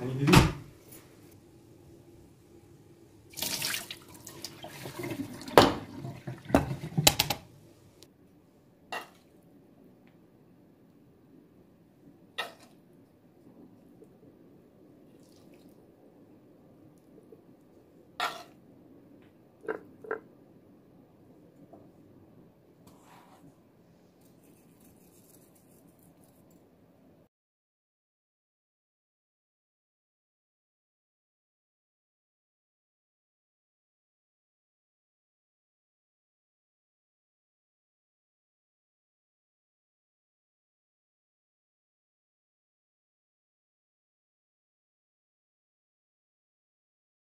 何